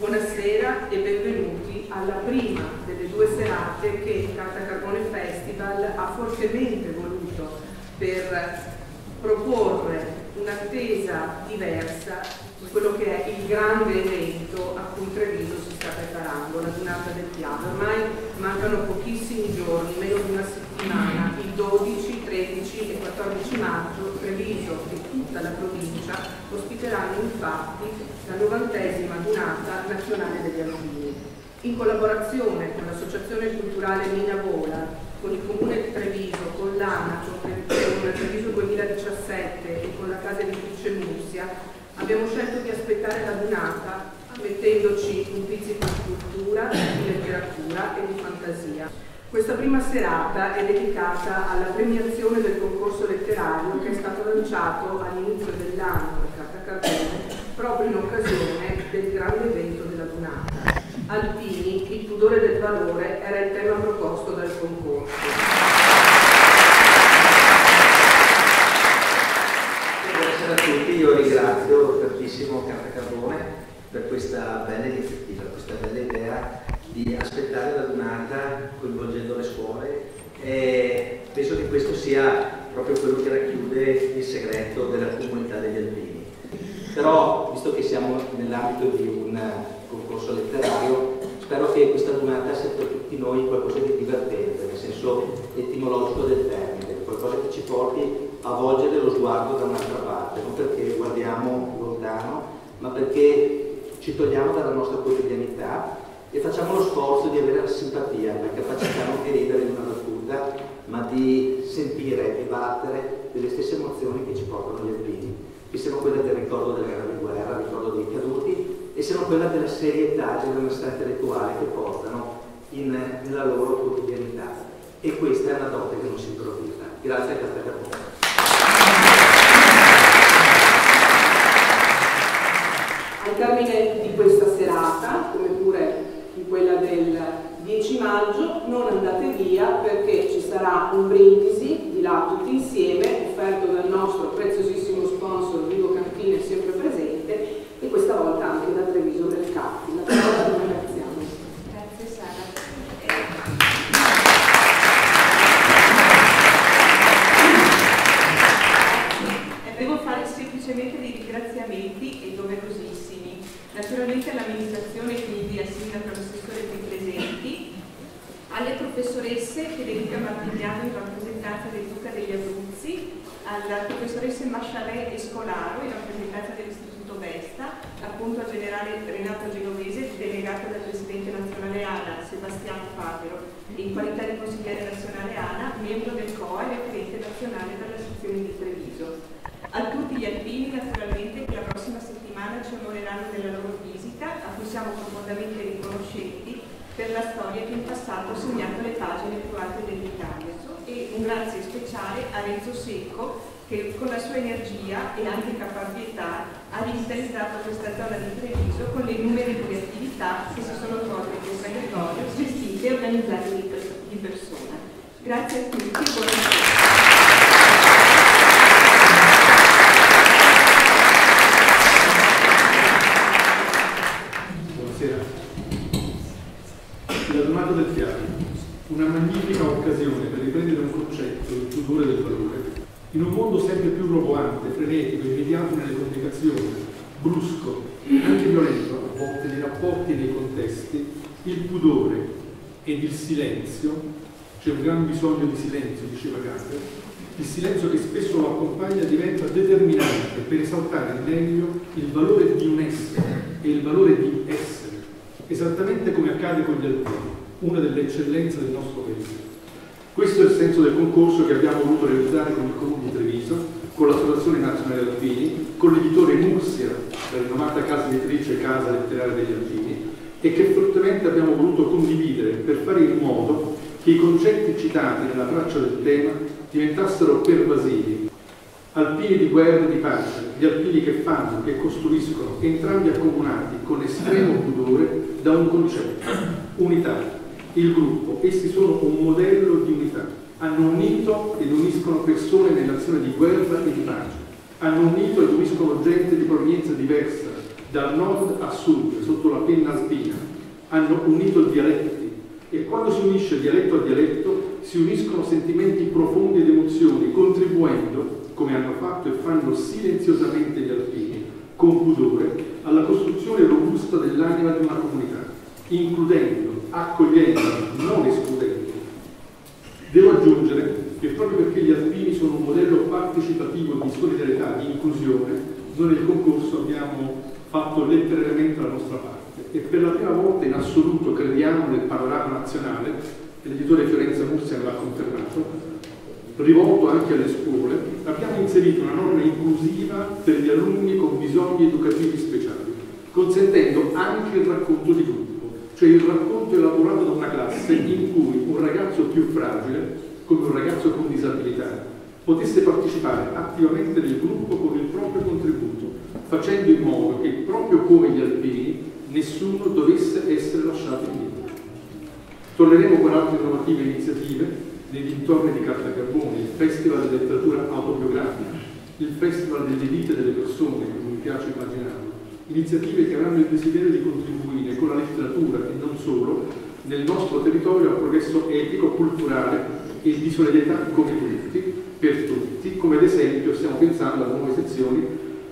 Buonasera e benvenuti alla prima delle due serate che Carta Carbone Festival ha fortemente voluto per proporre un'attesa diversa di quello che è il grande evento a cui Treviso si sta preparando, la Dunata del Piave. Ormai mancano pochissimi giorni, meno di una settimana, il 12, 13 e 14 maggio Treviso e tutta la provincia ospiteranno infatti la novantesima Dunata nazionale degli Alpini. In collaborazione con l'Associazione Culturale Mina Vola con il Comune di Treviso, con l'ANA, con Treviso 2017 e con la casa editrice Mursia, abbiamo scelto di aspettare la dunata mettendoci un pizzico di cultura, di letteratura e di fantasia. Questa prima serata è dedicata alla premiazione del concorso letterario che è stato lanciato all'inizio dell'anno da Carta Carbone proprio in occasione del grande evento della Dunata. Alpini, il valore era il tema proposto dal concorso. Buonasera a tutti, io ringrazio tantissimo Carta Carbone per questa bella iniziativa, questa bella idea di aspettare la donata coinvolgendo le scuole e penso che questo sia proprio quello che racchiude il segreto della comunità degli alpini. Però, visto che siamo nell'ambito di un concorso letterario, spero che questa giornata sia per tutti noi qualcosa di divertente, nel senso etimologico del termine, qualcosa che ci porti a volgere lo sguardo da un'altra parte, non perché guardiamo lontano, ma perché ci togliamo dalla nostra quotidianità e facciamo lo sforzo di avere la simpatia, la capacità non di ridere di una battuta, ma di sentire e battere delle stesse emozioni che ci portano gli alpini, che siano quelle del ricordo della guerra, il ricordo dei caduti, e siano quella della serietà e dell'onestà intellettuale che portano in, nella loro quotidianità. E questa è una dote che non si improvvisa. Grazie a Carta Carbone. Al termine di questa serata, come pure di quella del 10 maggio, non andate via perché ci sarà un brindisi di là tutti insieme offerto dal nostro preziosissimo sponsor Vivo Cantine sempre presente e questa volta anche da Treviso Mercati. La parola la ringraziamo. Grazie Sara. Eh, devo fare semplicemente dei ringraziamenti e doverosissimi. Naturalmente all'amministrazione, quindi al sindaco e all'assessore qui presenti, alle professoresse Federica Martigliano in rappresentanza del Duca degli Abruzzi, alla professoressa Masciarè e Scolaro in rappresentanza dell'Istituto Vesta, appunto al generale Renato Genovese, delegato dal Presidente nazionale ANA Sebastiano Fabero, in qualità di consigliere nazionale ANA, membro del COA e referente nazionale dalla sezione di Treviso. A tutti gli alpini naturalmente che la prossima settimana ci onoreranno della loro visita, a cui siamo profondamente riconoscenti per la storia che in passato ha segnato le pagine più alte dell'Italia. E un grazie speciale a Renzo Secco, che con la sua energia e anche caparbietà ha rivitalizzato questa zona di Treviso con le innumerevoli attività che si sono svolte in questo territorio, gestite e organizzate di persona. Grazie a tutti e buonasera. Buonasera. Giornata del piano, una magnifica occasione per riprendere un concetto, il futuro del valore. In un mondo sempre più roboante, frenetico, immediato nelle comunicazioni, brusco, anche violento a volte nei rapporti e nei contesti, il pudore ed il silenzio, c'è un gran bisogno di silenzio, diceva Gaber, il silenzio che spesso lo accompagna diventa determinante per esaltare meglio il valore di un essere e il valore di essere, esattamente come accade con gli alpini, una delle eccellenze del nostro paese. Questo è il senso del concorso che abbiamo voluto realizzare con il Comune di Treviso, con l'Associazione Nazionale Alpini, con l'editore Mursia, la rinomata casa editrice Casa Letteraria degli Alpini, e che fortemente abbiamo voluto condividere per fare in modo che i concetti citati nella traccia del tema diventassero pervasivi. Alpini di guerra e di pace, gli alpini che fanno, che costruiscono, entrambi accomunati con estremo pudore da un concetto, unità. Il gruppo, essi sono un modello di unità. Hanno unito ed uniscono persone nell'azione di guerra e di pace. Hanno unito ed uniscono gente di provenienza diversa, dal nord a sud, sotto la penna alpina, hanno unito dialetti e quando si unisce dialetto a dialetto si uniscono sentimenti profondi ed emozioni, contribuendo, come hanno fatto e fanno silenziosamente gli alpini, con pudore, alla costruzione robusta dell'anima di una comunità, includendo, accogliendo, non escludendo. Devo aggiungere che proprio perché gli alpini sono un modello partecipativo di solidarietà, di inclusione, noi nel concorso abbiamo fatto letterariamente la nostra parte e per la prima volta in assoluto crediamo nel panorama nazionale, l'editore Fiorenza Murcia me l'ha confermato, rivolto anche alle scuole, abbiamo inserito una norma inclusiva per gli alunni con bisogni educativi speciali, consentendo anche il racconto di gruppo, cioè il racconto elaborato da una classe in cui un ragazzo più fragile, come un ragazzo con disabilità, potesse partecipare attivamente nel gruppo con il proprio contributo, facendo in modo che proprio come gli alpini nessuno dovesse essere lasciato indietro. Torneremo con altre innovative iniziative nei dintorni di Carta Carbone, il Festival di Letteratura Autobiografica, il Festival delle vite delle persone, come mi piace immaginarlo, iniziative che avranno il desiderio di contribuire con la letteratura e non solo nel nostro territorio al progresso etico, culturale e di solidarietà come tutti, per tutti, come ad esempio stiamo pensando a nuove sezioni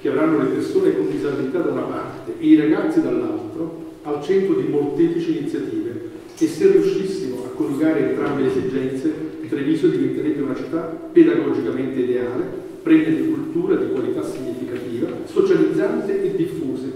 che avranno le persone con disabilità da una parte e i ragazzi dall'altro al centro di molteplici iniziative. E se riuscissimo a coniugare entrambe le esigenze, Treviso diventerebbe una città pedagogicamente ideale, pregna di cultura di qualità significativa, socializzante e diffuse,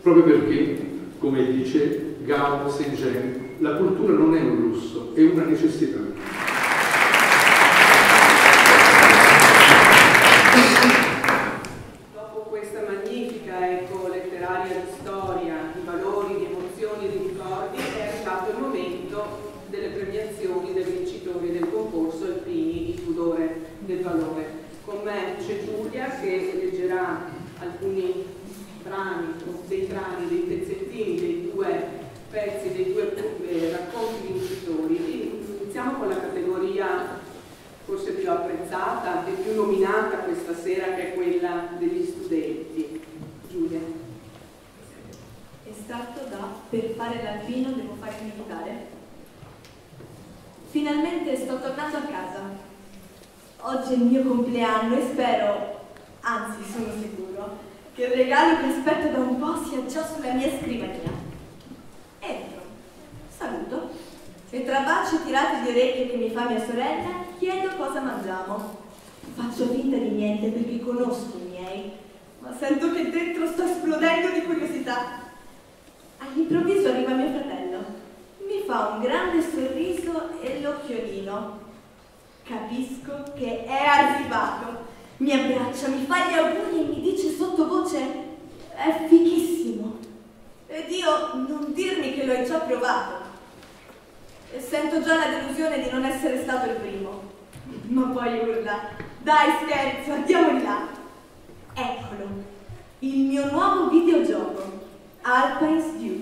proprio perché, come dice Gao Saint-Jean, la cultura non è un lusso, è una necessità. da per fare l'alpino devo fare il militare. Finalmente sto tornato a casa. Oggi è il mio compleanno e spero, anzi sono sicuro, che il regalo che aspetto da un po' sia già sulla mia scrivania. Entro, saluto e tra baci tirati di orecchie che mi fa mia sorella chiedo cosa mangiamo. Faccio finta di niente perché conosco i miei, ma sento che dentro sto esplodendo di curiosità all'improvviso arriva mio fratello, mi fa un grande sorriso e l'occhiolino. Capisco che è arrivato. Mi abbraccia, mi fa gli auguri e mi dice sottovoce è fichissimo. Ed io non dirmi che lo hai già provato. E sento già la delusione di non essere stato il primo. Ma poi urla, dai scherzo, andiamo di là. Eccolo, il mio nuovo videogioco, Alpine's View.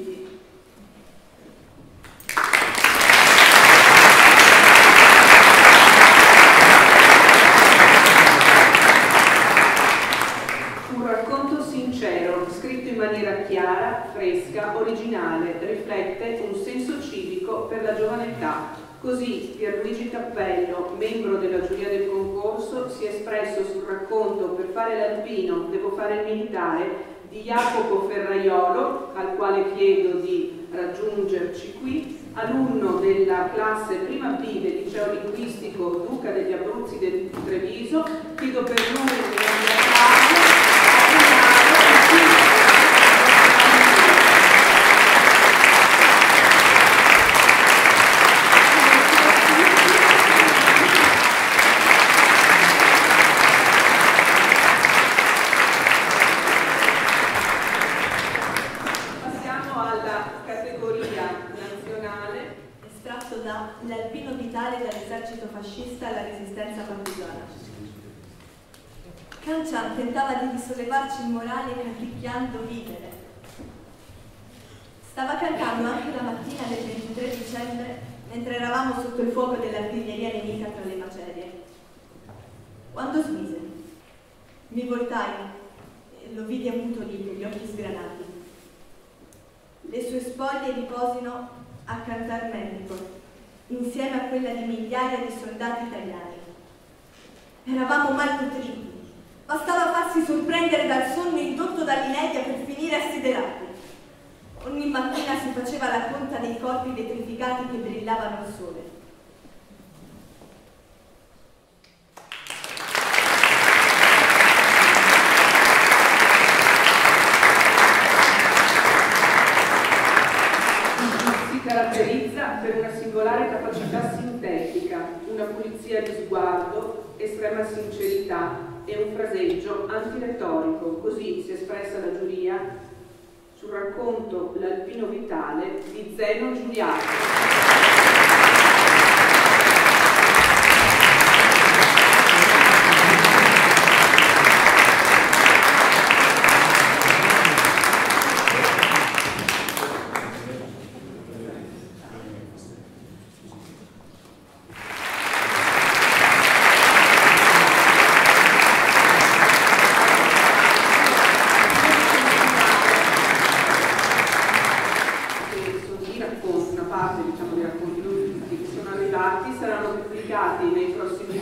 fare l'alpino, devo fare il militare, di Jacopo Ferraiolo, al quale chiedo di raggiungerci qui, alunno della classe prima B del liceo linguistico Duca degli Abruzzi del Treviso, chiedo per nome di tentava di risollevarci il morale canticchiando vivere. Stava calcando anche la mattina del 23 dicembre, mentre eravamo sotto il fuoco dell'artiglieria nemica tra le macerie. Quando smise, mi voltai e lo vidi appunto lì, con gli occhi sgranati. Le sue spoglie riposino accanto al medico, insieme a quella di migliaia di soldati italiani. Eravamo malnutriti, Bastava farsi sorprendere dal sonno indotto dall'inedia per finire assiderati. Ogni mattina si faceva la conta dei corpi vetrificati che brillavano al sole. racconto L'Alpino Vitale di Zeno Giuliano.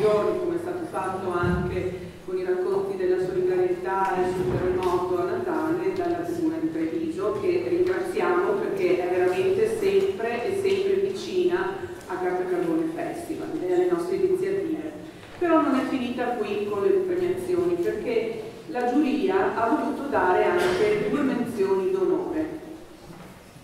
giorni, come è stato fatto anche con i racconti della solidarietà e sul terremoto a Natale dalla Comuna di Treviso, che ringraziamo perché è veramente sempre e sempre vicina a Carta Carbone Festival e alle nostre iniziative. Però non è finita qui con le premiazioni perché la giuria ha voluto dare anche due menzioni d'onore.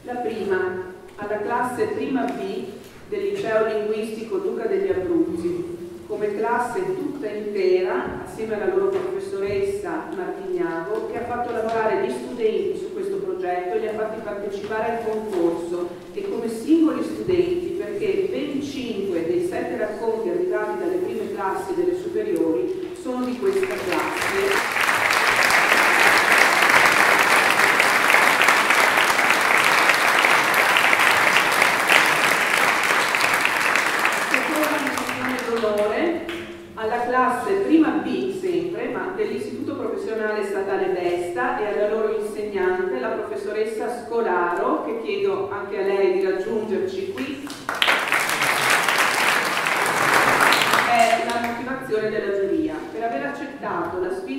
La prima alla classe prima B del liceo linguistico Duca degli Abruzzi come classe tutta intera, assieme alla loro professoressa Martignago, che ha fatto lavorare gli studenti su questo progetto e li ha fatti partecipare al concorso e come singoli studenti, perché 25 dei 7 racconti arrivati dalle prime classi delle superiori sono di questa classe.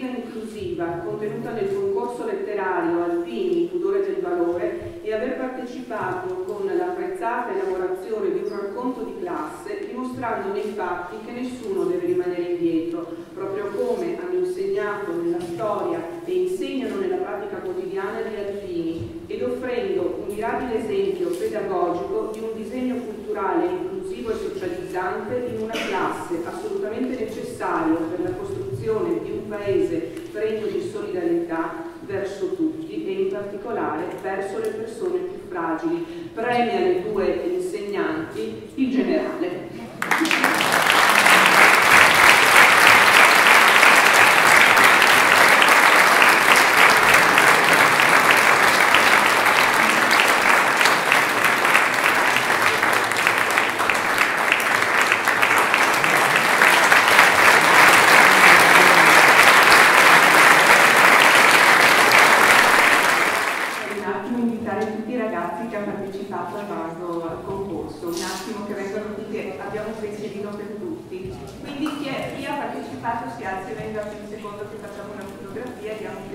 inclusiva inclusiva, contenuta nel concorso letterario Alpini, Pudore del Valore, e aver partecipato con l'apprezzata elaborazione di un racconto di classe, dimostrando nei fatti che nessuno deve rimanere indietro, proprio come hanno insegnato nella storia e insegnano nella pratica quotidiana gli Alpini, ed offrendo un mirabile esempio pedagogico di un disegno culturale inclusivo e socializzante in una classe assolutamente necessario per la costruzione paese pregno di solidarietà verso tutti e in particolare verso le persone più fragili. Premia le due insegnanti il generale si alzi e venga in secondo che facciamo una fotografia diamo